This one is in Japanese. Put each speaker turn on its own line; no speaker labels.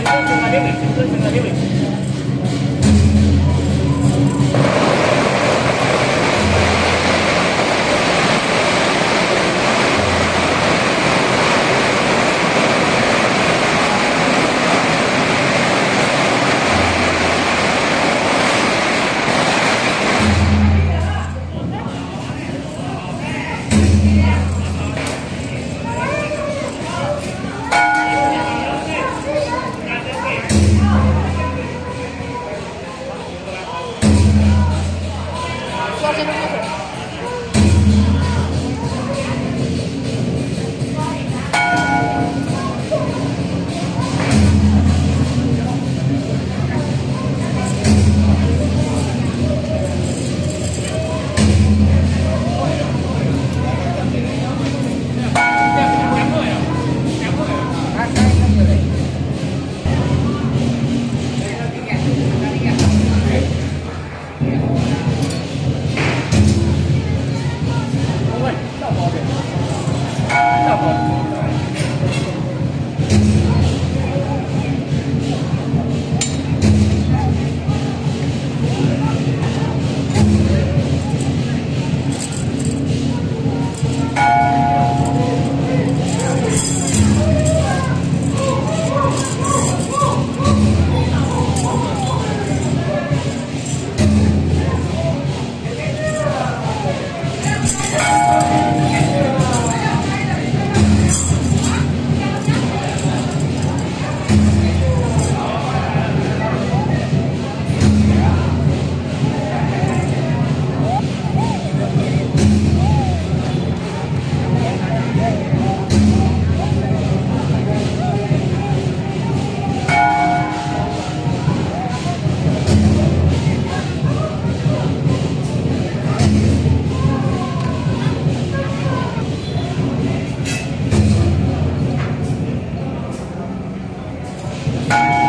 血圧がレベル、血圧がレベル。Thank you.